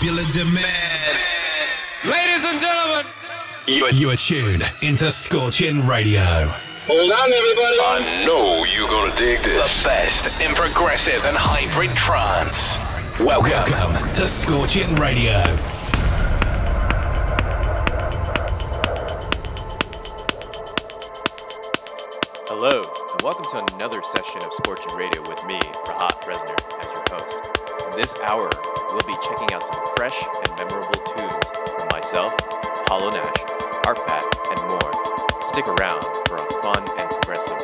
Popular demand. Ladies and gentlemen, You are, you are tuned into Scorchin' Radio. Hold on, everybody. I know you're gonna dig this. The best in progressive and hybrid trance. Welcome, Welcome to Scorchin' Radio. Hello, and welcome to another session of Scorchin' Radio with me, Rahat Reznor, as your host. This hour, we'll be checking out some fresh and memorable tunes from myself, Apollo Nash, Artbat, and more. Stick around for a fun and progressive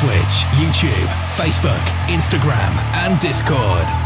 Twitch, YouTube, Facebook, Instagram, and Discord.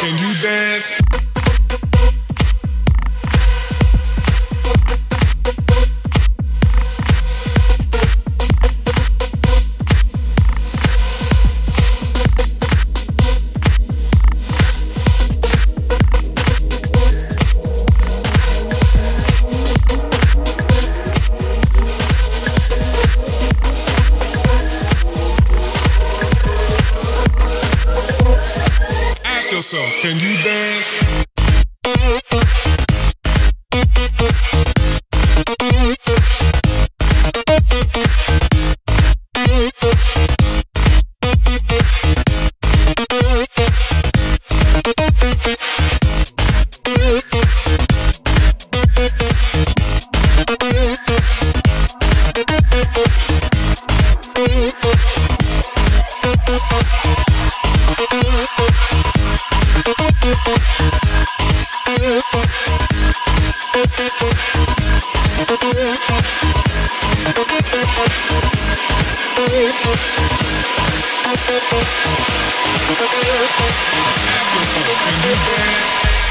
Can you dance? Can you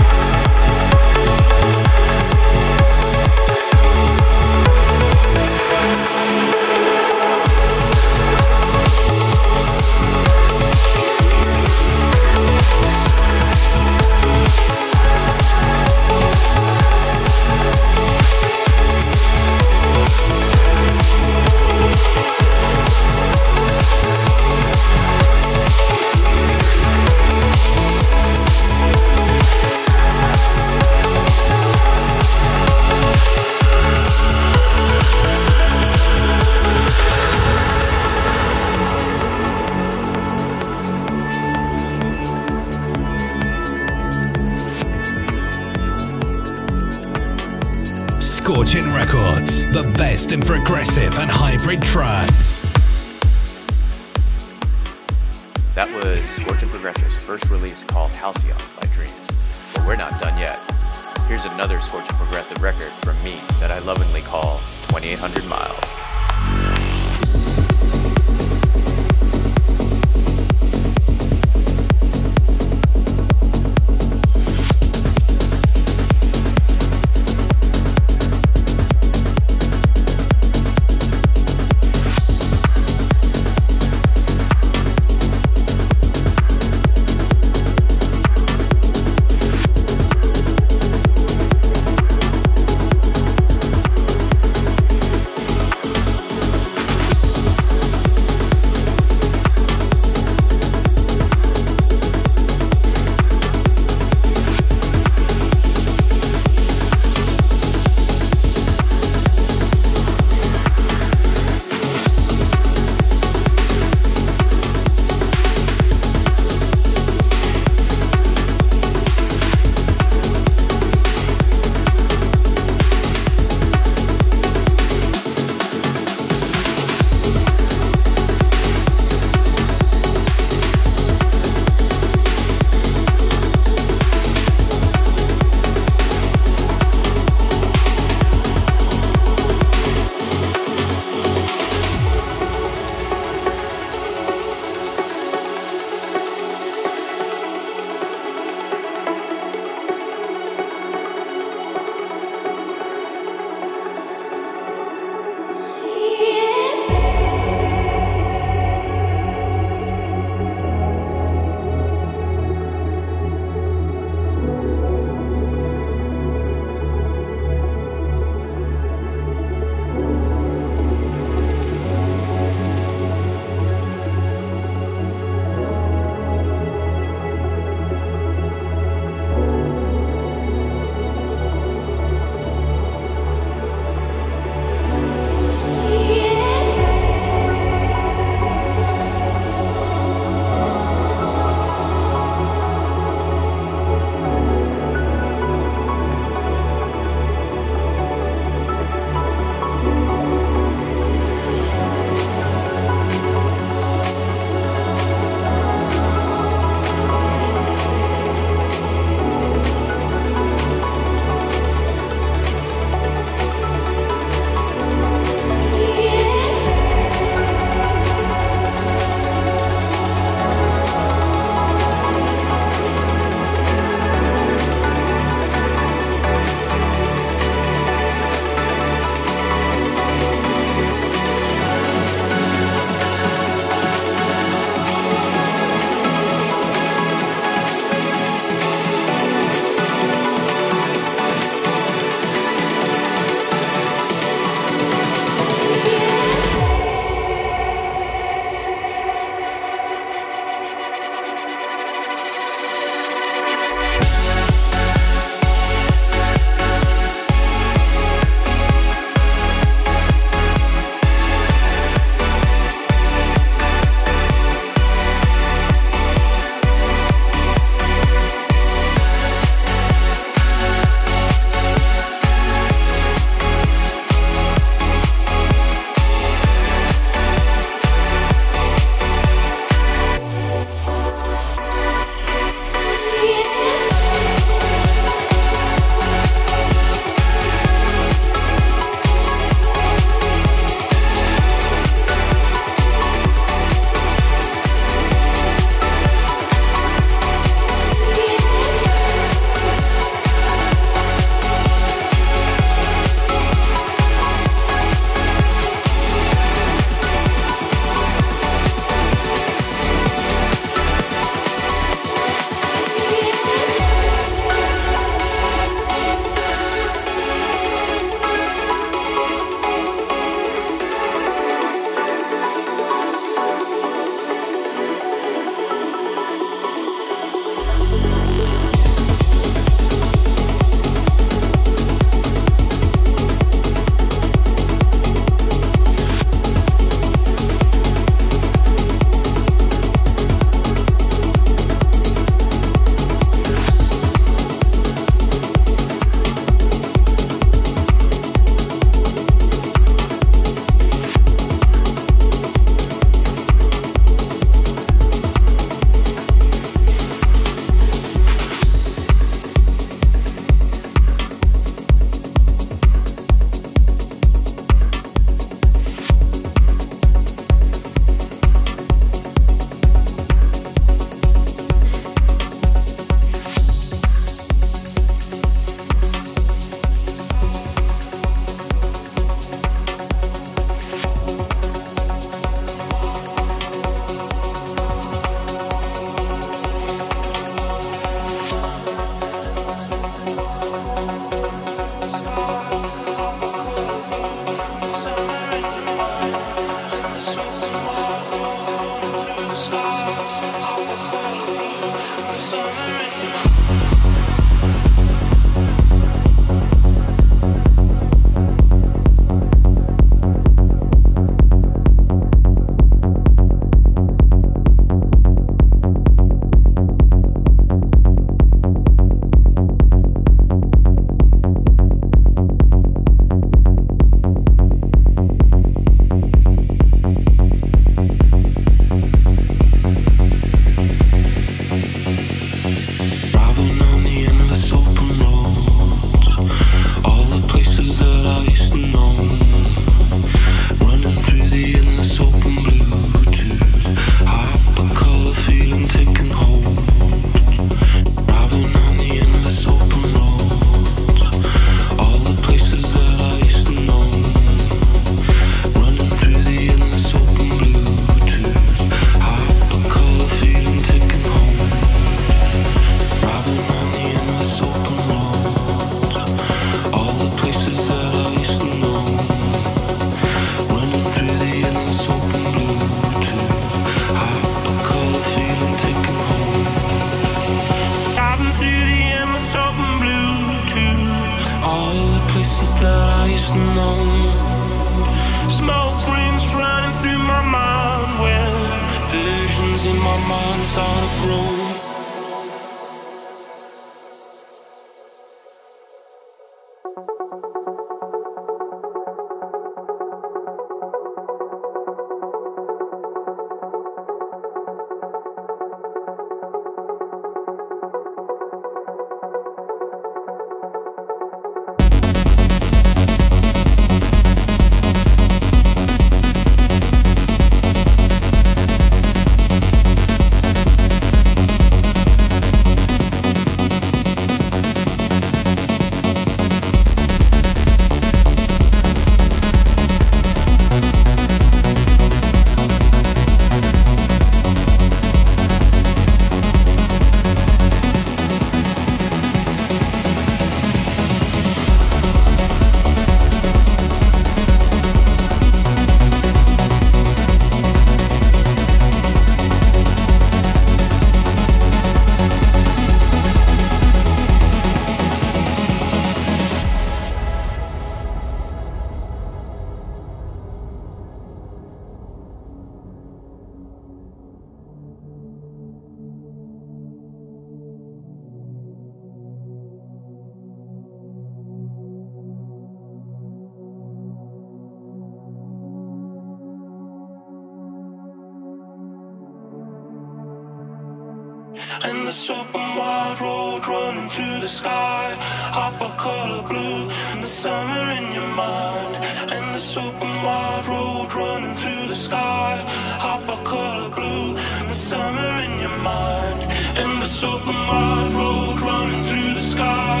Endless open wide road running through the sky. Hypercolour blue, the summer in your mind. Endless open wide road running through the sky. Hypercolour blue, the summer in your mind. Endless open wide road running through the sky.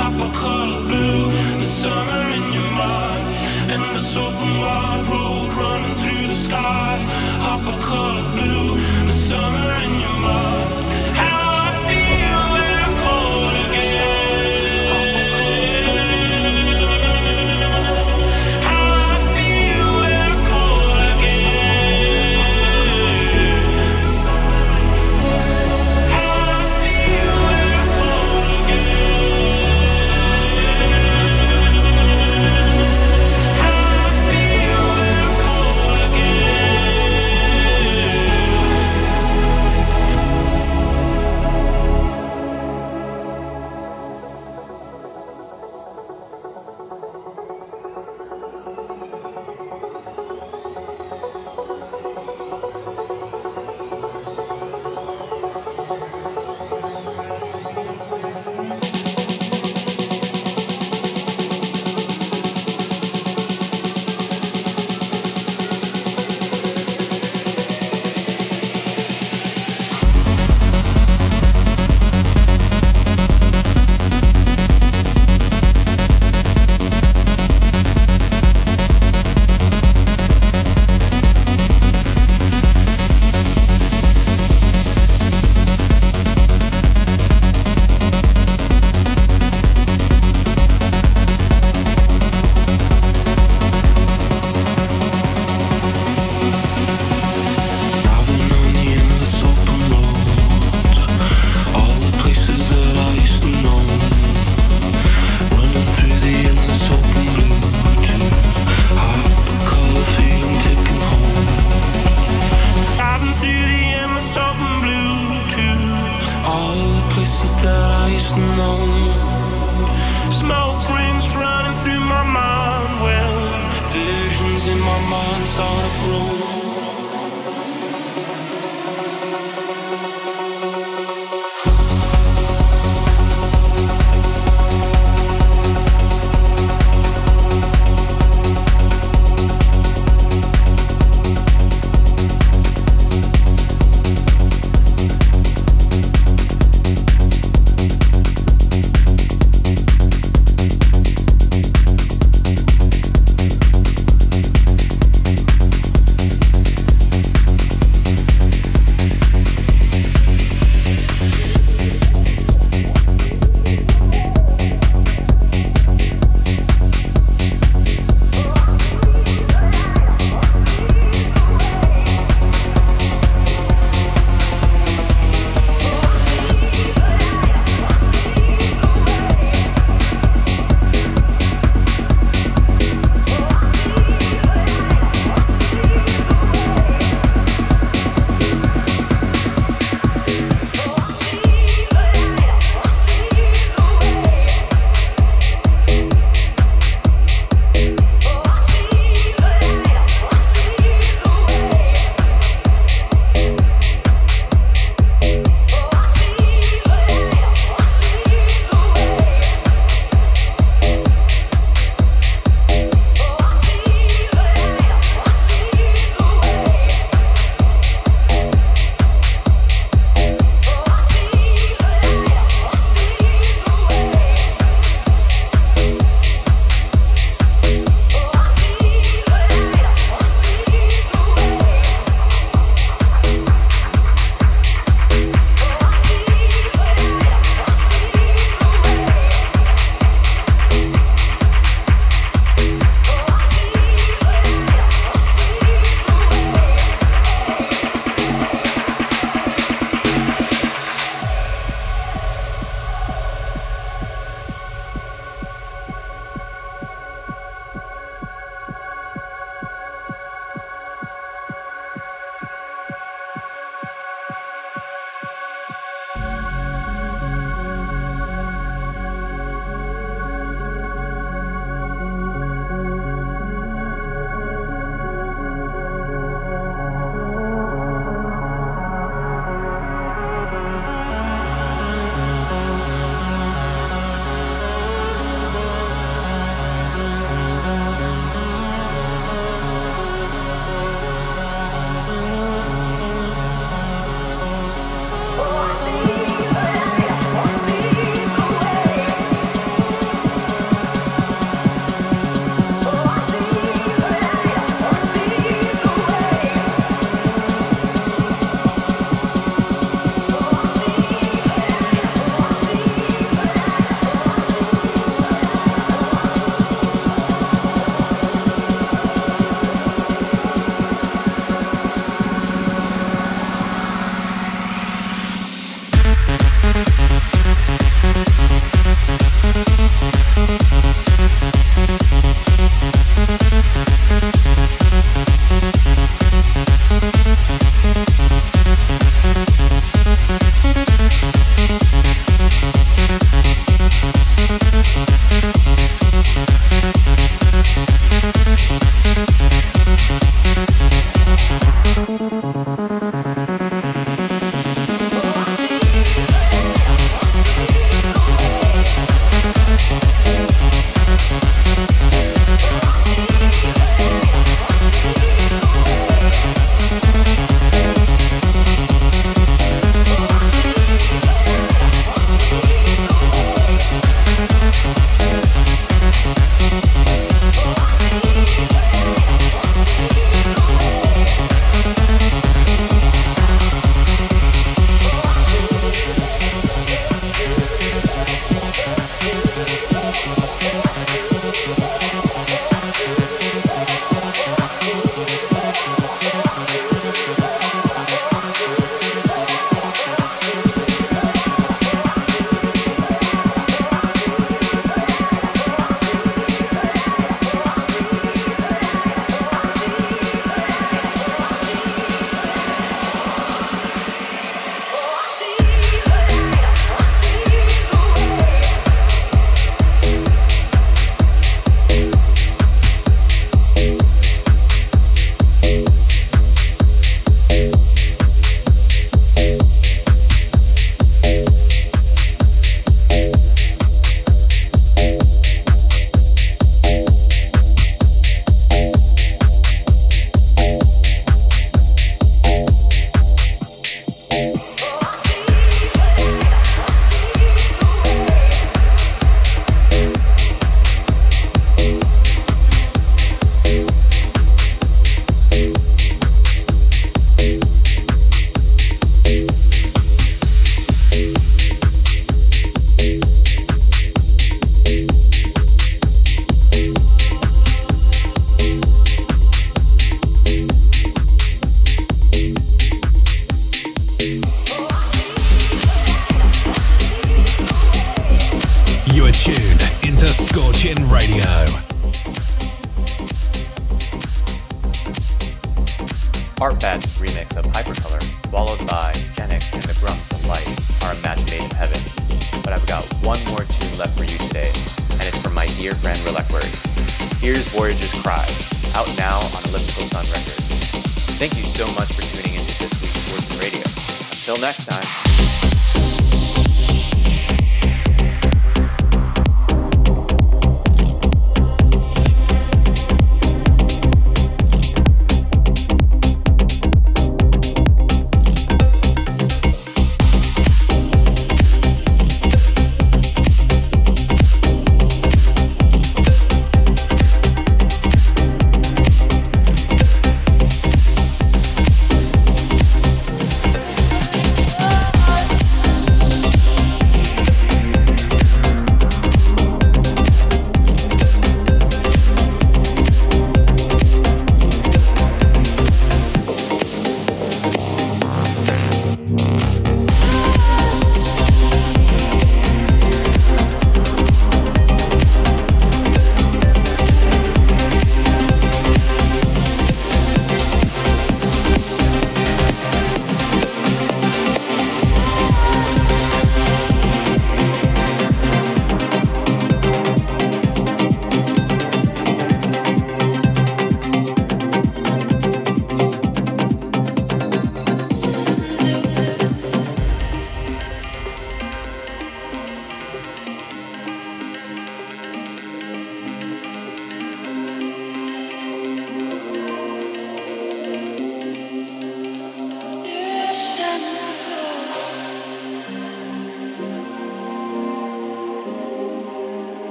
Hypercolour blue, the summer in your mind. Endless open wide road running through the sky. Hypercolour blue, the summer in your mind.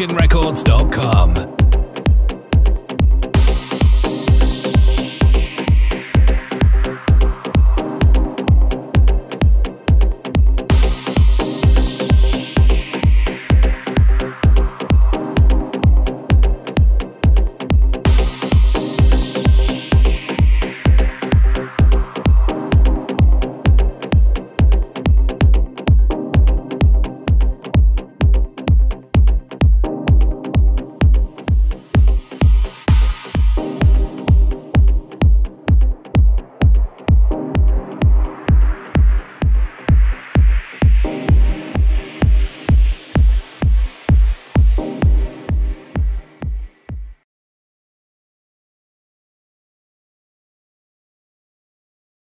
Latest news